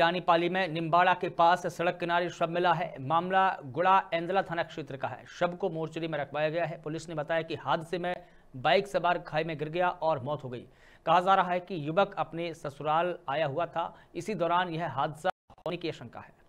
पाली में निम्बाड़ा के पास सड़क किनारे शव मिला है। मामला गुड़ा एंदला थाना क्षेत्र का है। शव को मोर्चरी में रखवाया गया है। पुलिस ने बताया कि हादसे में बाइक सवार खाई में गिर गया और मौत हो गई। कहा जा रहा है कि युवक अपने ससुराल आया हुआ था। इसी दौरान यह हादसा होने की आशंका है।